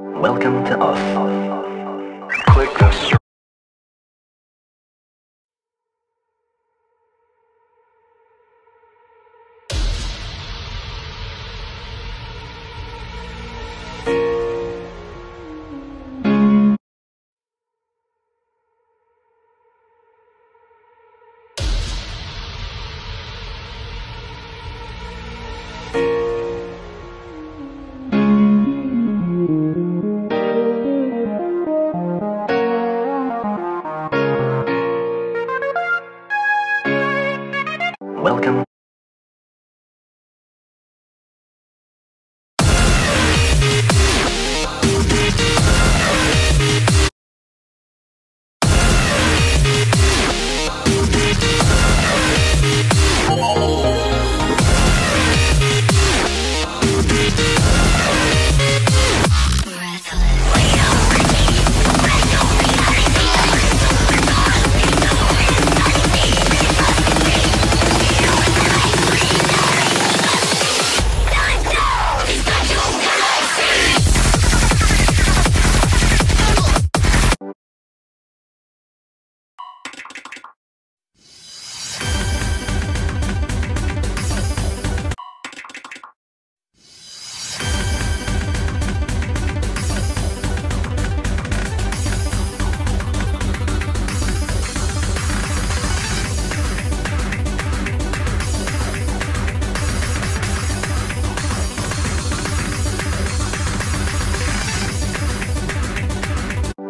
Welcome to us. Click the Welcome.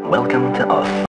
Welcome to